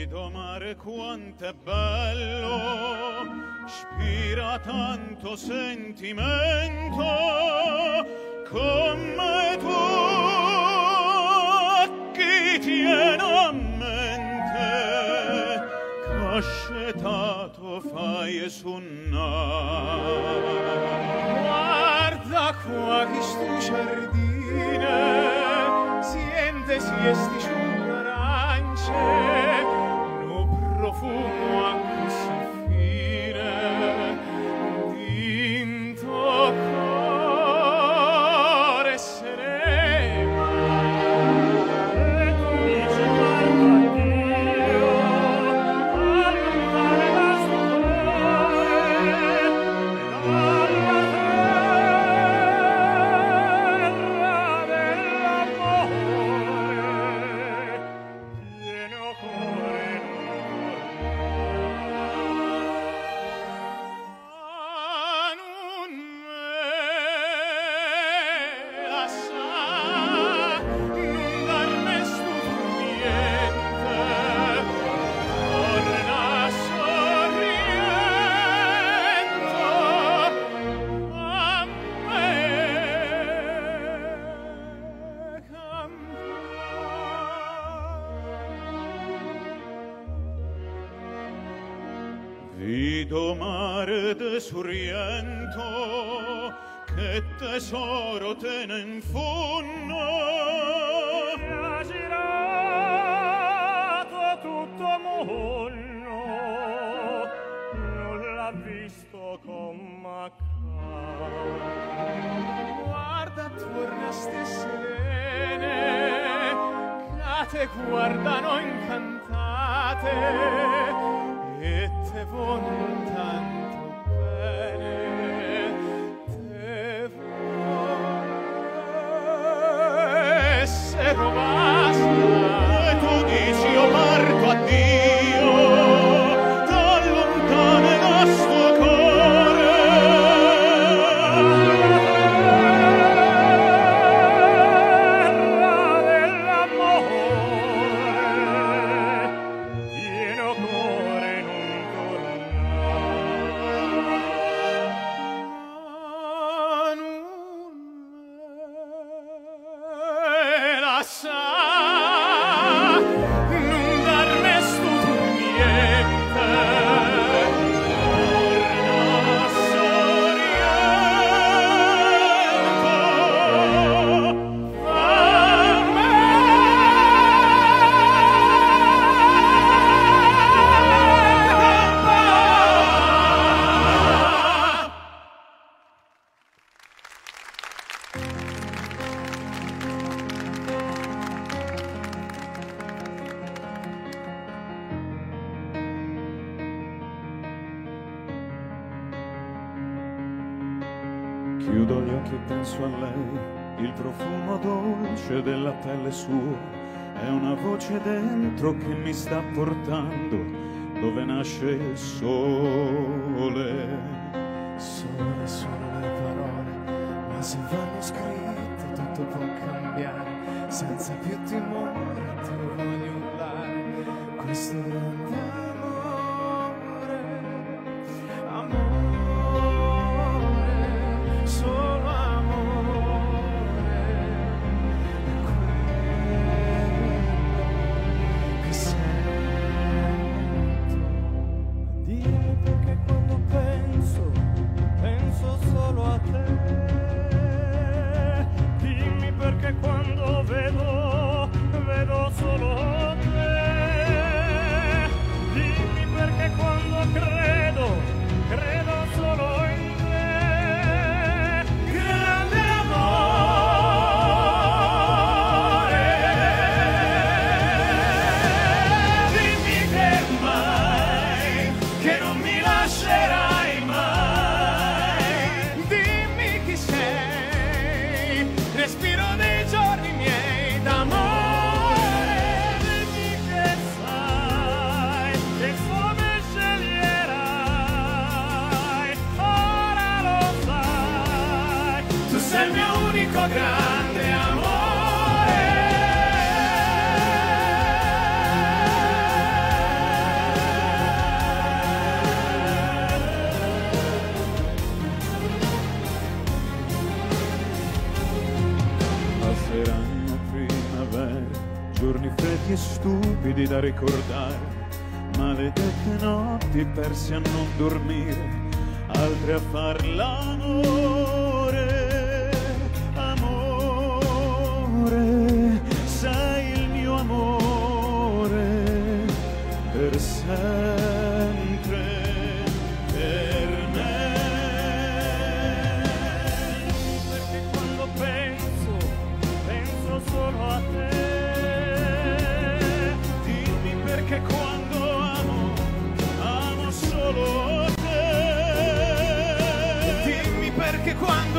Rido mare quanto è bello, spira tanto sentimento, come tu chi tiene a mente, cascetato fai e sunnar. Guarda qua chi sto giardine, siente si esti giù arancia, 父母。te guardano incantate e te volontano portando dove nasce il sole. unico grande amore. Passeranno primavera, giorni freddi e stupidi da ricordare. Maledette notti persi a non dormire, altre a far l'amore.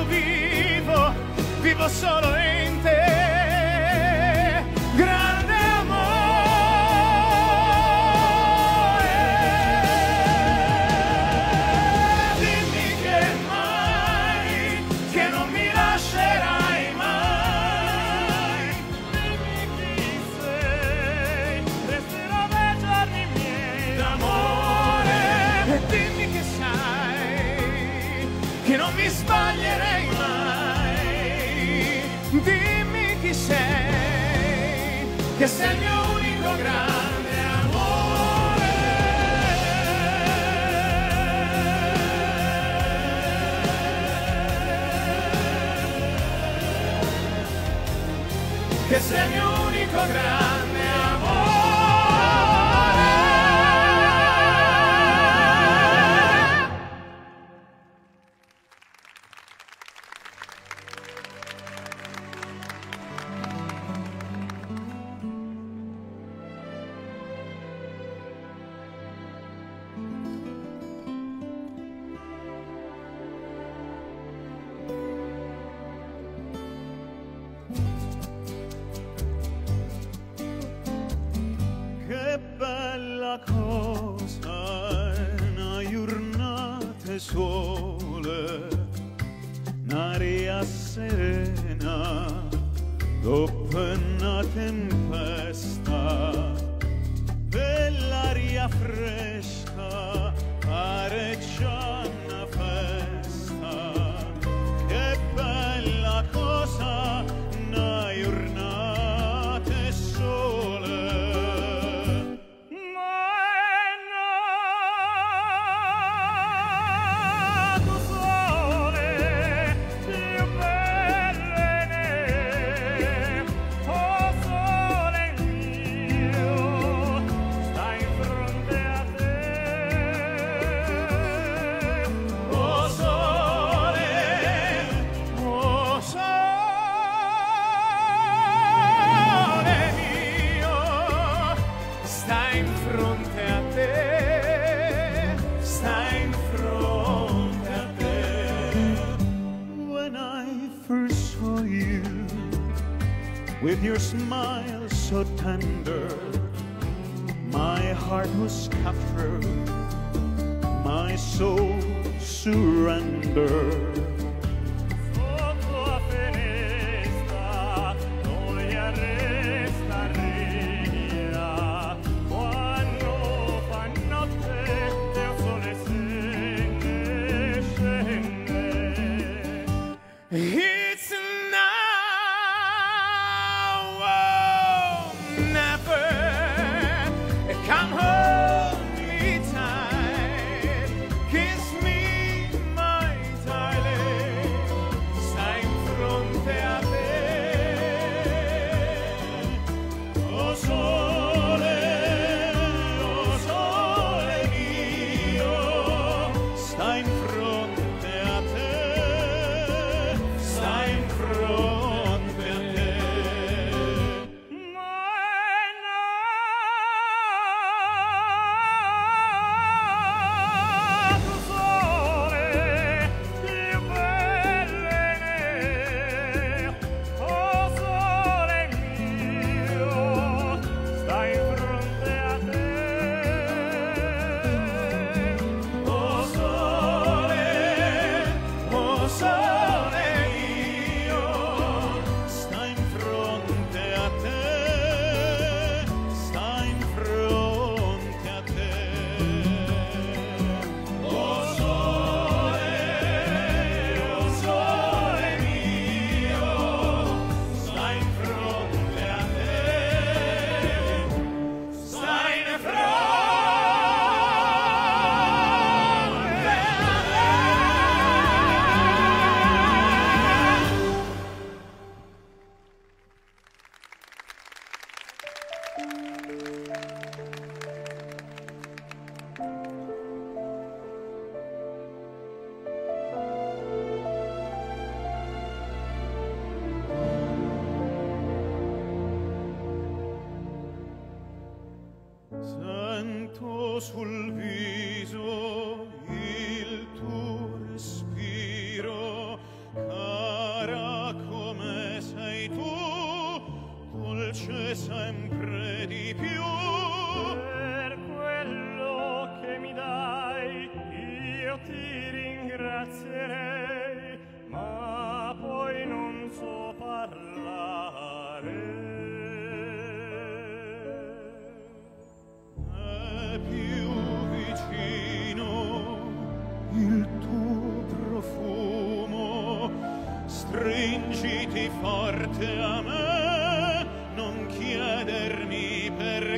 Vivo, vivo solo in che sei l'unico grande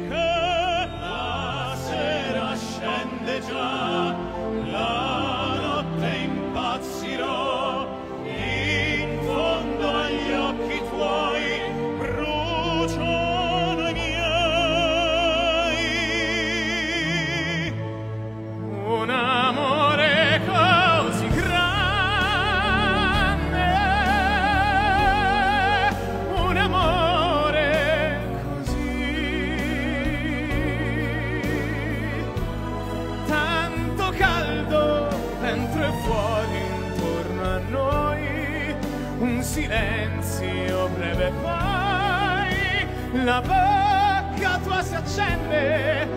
che la sera scende già. la bocca tua si accende.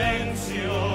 silencio.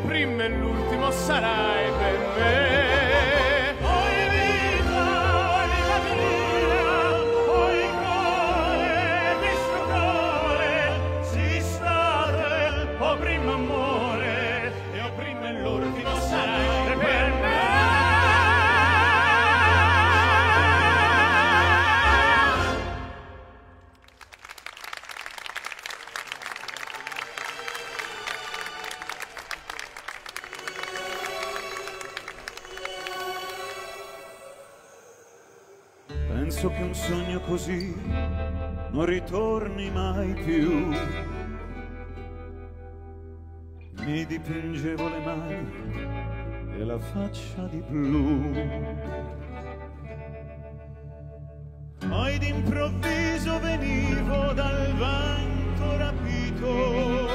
prima e l'ultimo sarai faccia di blu. Poi d'improvviso venivo dal vento rapito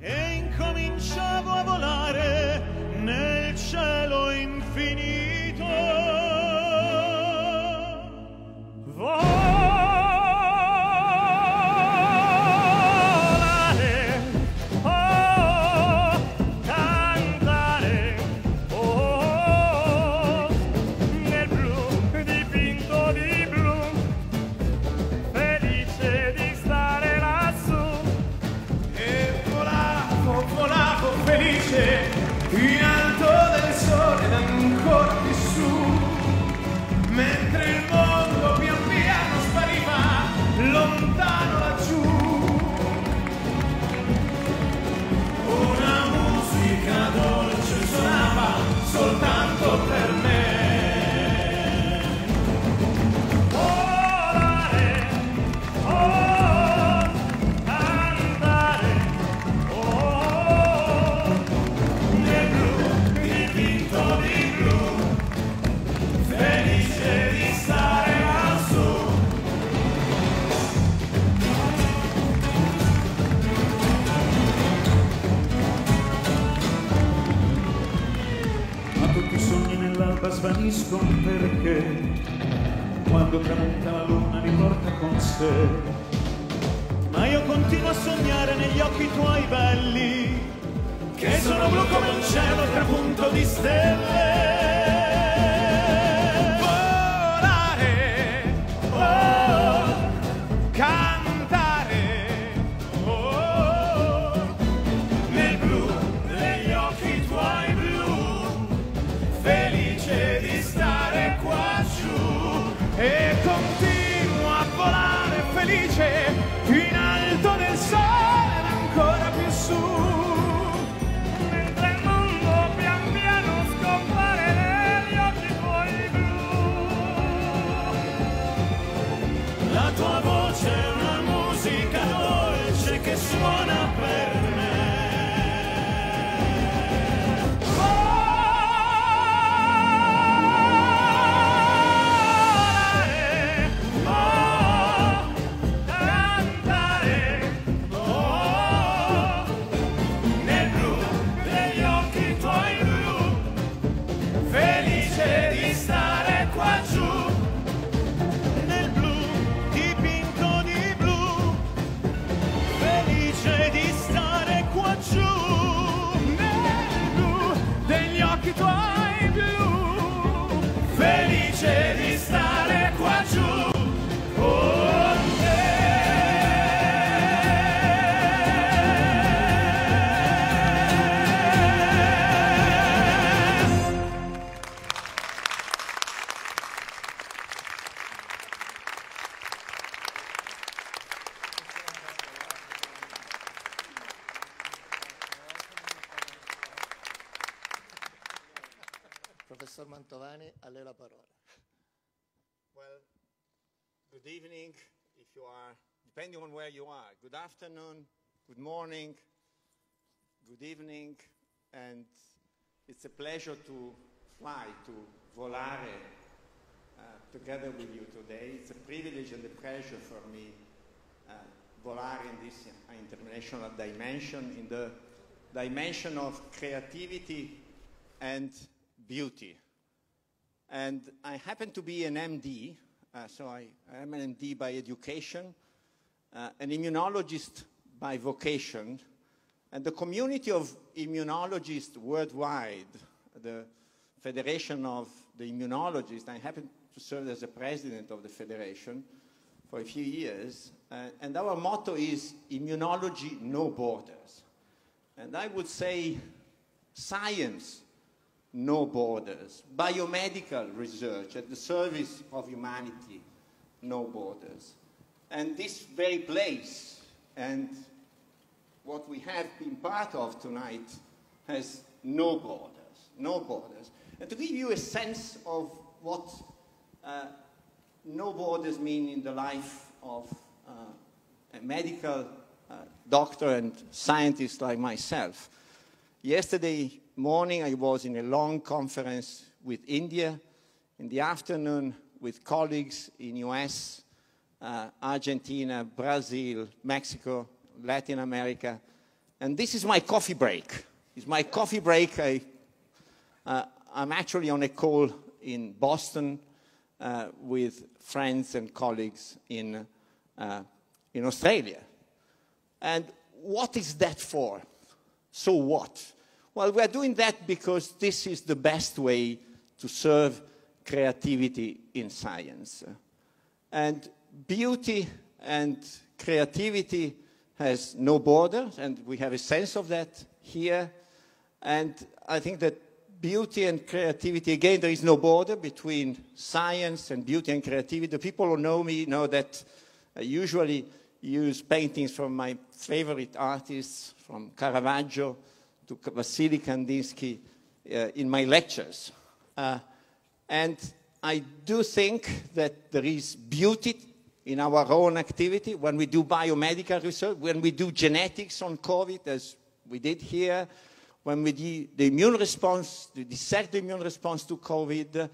e incominciavo a volare nel cielo infinito. depending on where you are. Good afternoon, good morning, good evening, and it's a pleasure to fly to Volare uh, together with you today. It's a privilege and a pleasure for me uh, Volare in this international dimension, in the dimension of creativity and beauty. And I happen to be an MD, uh, so I, I am an MD by education, uh, an immunologist by vocation, and the community of immunologists worldwide, the Federation of the Immunologists, I happen to serve as the president of the federation for a few years, uh, and our motto is immunology, no borders. And I would say science, no borders. Biomedical research at the service of humanity, no borders. And this very place and what we have been part of tonight has no borders, no borders. And to give you a sense of what uh, no borders mean in the life of uh, a medical uh, doctor and scientist like myself, yesterday morning I was in a long conference with India, in the afternoon with colleagues in US, uh, Argentina, Brazil, Mexico, Latin America. And this is my coffee break. It's my coffee break. I, uh, I'm actually on a call in Boston uh, with friends and colleagues in, uh, in Australia. And what is that for? So what? Well, we're doing that because this is the best way to serve creativity in science. And beauty and creativity has no borders, and we have a sense of that here. And I think that beauty and creativity, again, there is no border between science and beauty and creativity. The people who know me know that I usually use paintings from my favorite artists, from Caravaggio to Wassily Kandinsky, uh, in my lectures. Uh, and I do think that there is beauty in our own activity, when we do biomedical research, when we do genetics on COVID, as we did here, when we do the immune response, to dissect the immune response to COVID,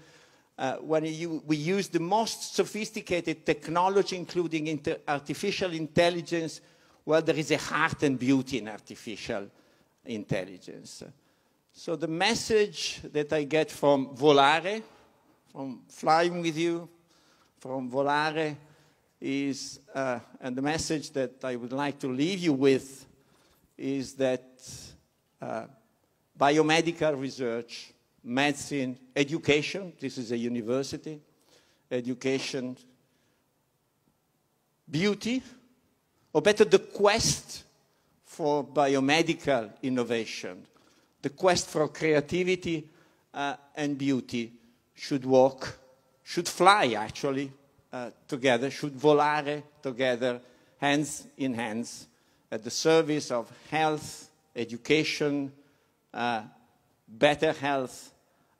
uh, when you, we use the most sophisticated technology, including artificial intelligence, well, there is a heart and beauty in artificial intelligence. So the message that I get from Volare, from flying with you, from Volare, is, uh, and the message that I would like to leave you with is that uh, biomedical research, medicine, education, this is a university, education, beauty, or better, the quest for biomedical innovation, the quest for creativity uh, and beauty should walk, should fly actually uh, together, should volare together, hands in hands, at the service of health, education, uh, better health,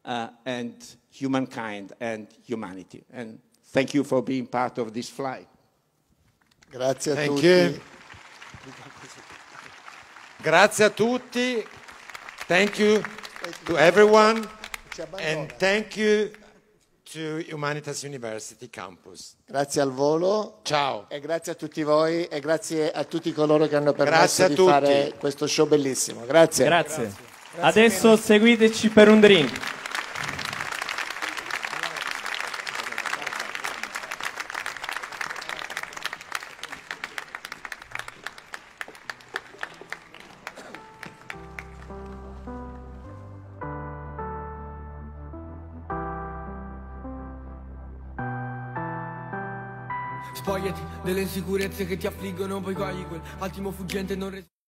uh, and humankind and humanity. And thank you for being part of this flight. Grazie a Thank tutti. you. Grazie a tutti. Thank you to everyone. And thank you to Humanitas University Campus. Grazie al volo. Ciao. E grazie a tutti voi e grazie a tutti coloro che hanno permesso Grazie di tutti. fare questo show bellissimo. Grazie. Grazie. Adesso seguiteci per un drink. sicurezze che ti affliggono Poi cogli quel attimo fuggente non resisti